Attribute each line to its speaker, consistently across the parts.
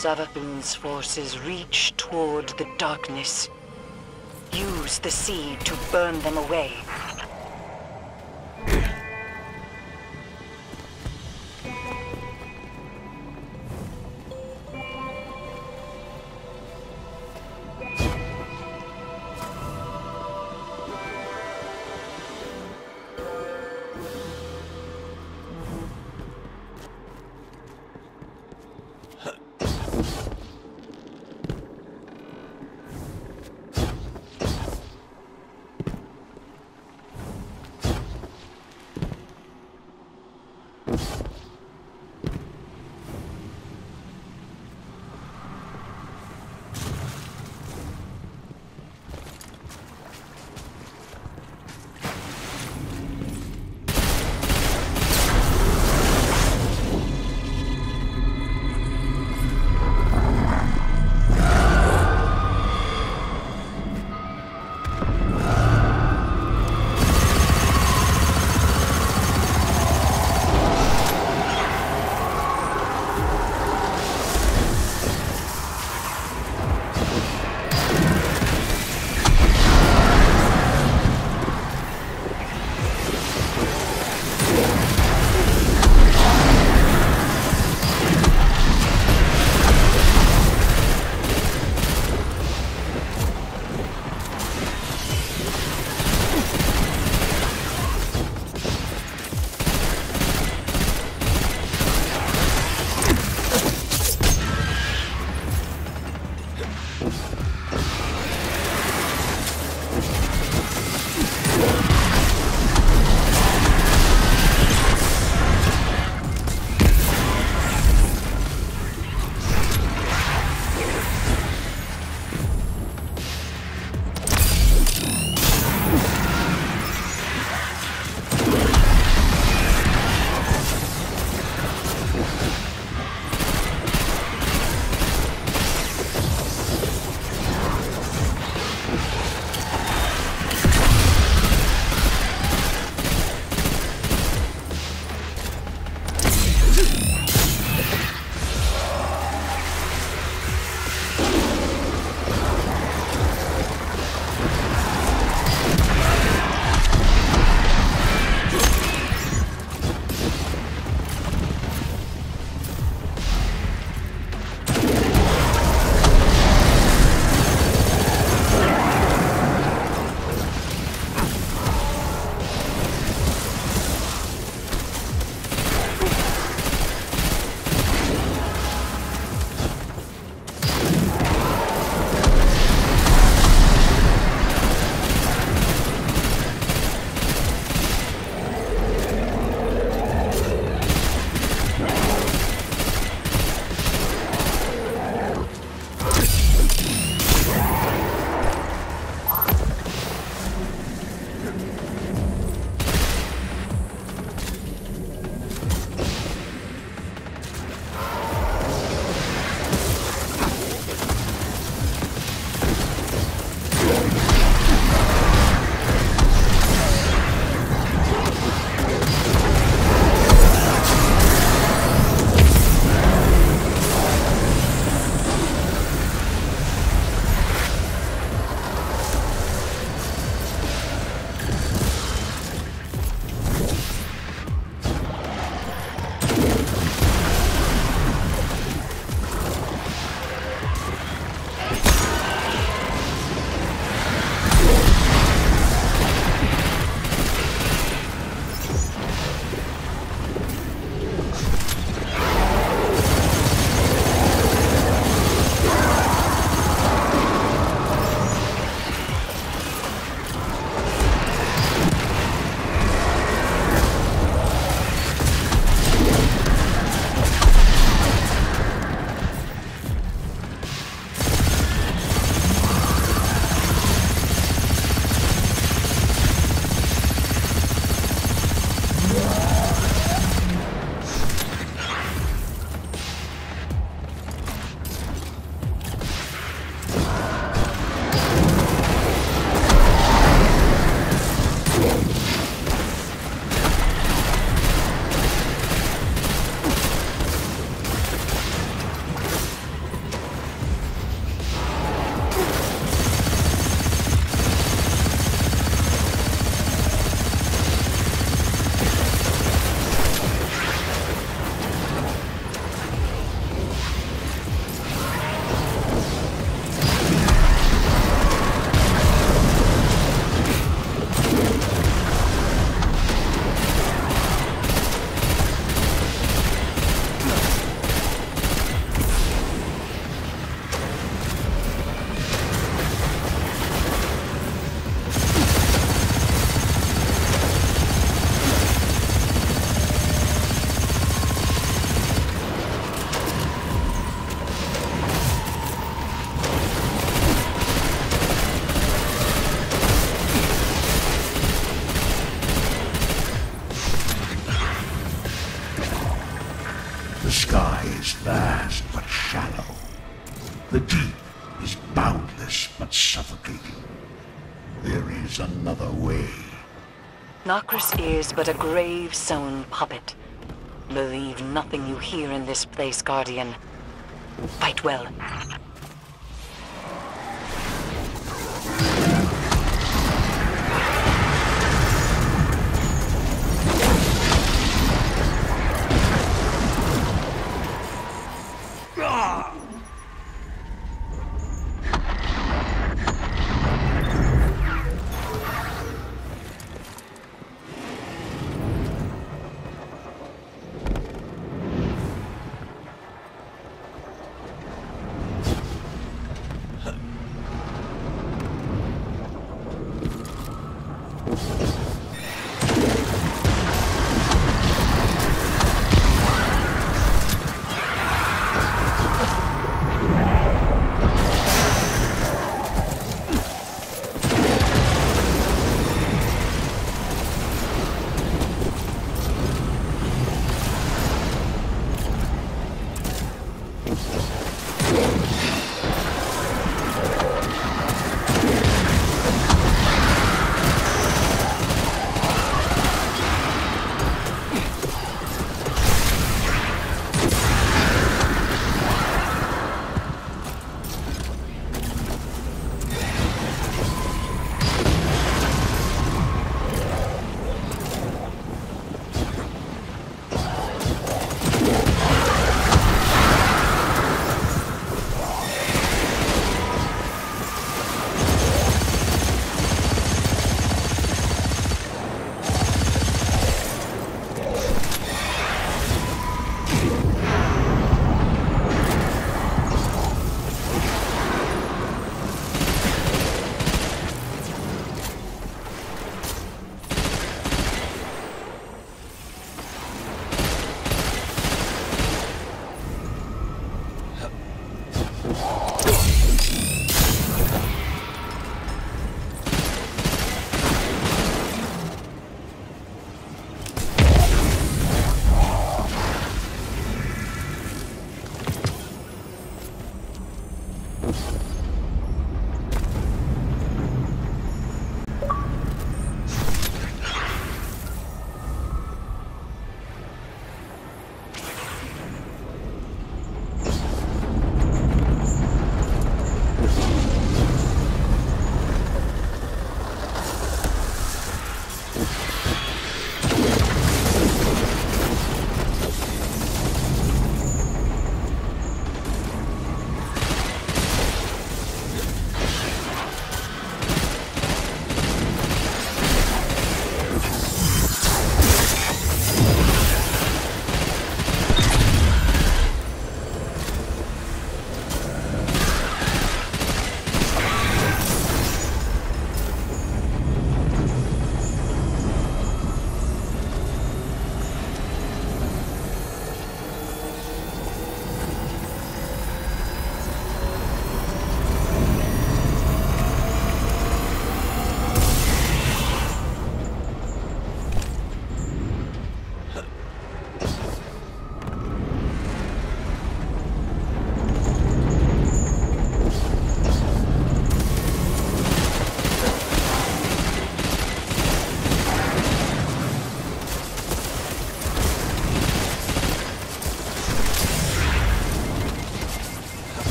Speaker 1: Savathun's forces reach toward the darkness. Use the seed to burn them away. Nokris is but a grave-sown puppet. Believe nothing you hear in this place, Guardian. Fight well.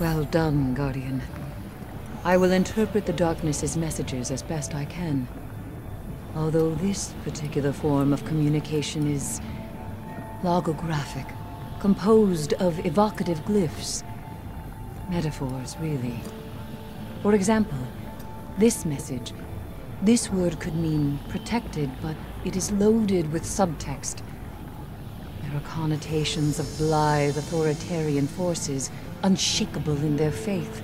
Speaker 1: Well done, Guardian. I will interpret the darkness's messages as best I can. Although this particular form of communication is logographic, composed of evocative glyphs. Metaphors, really. For example, this message. This word could mean protected, but it is loaded with subtext. There are connotations of blithe authoritarian forces, unshakable in their faith.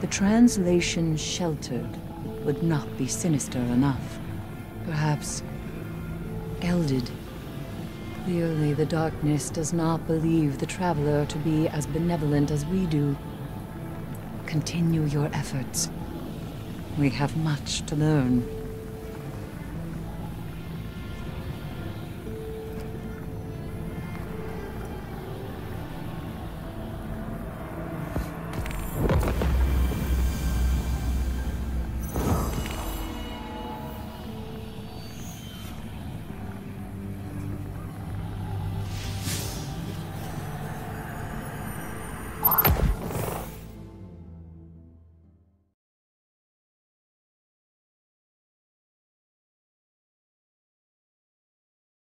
Speaker 1: The translation sheltered would not be sinister enough. Perhaps gelded. Clearly the darkness does not believe the Traveler to be as benevolent as we do. Continue your efforts. We have much to learn.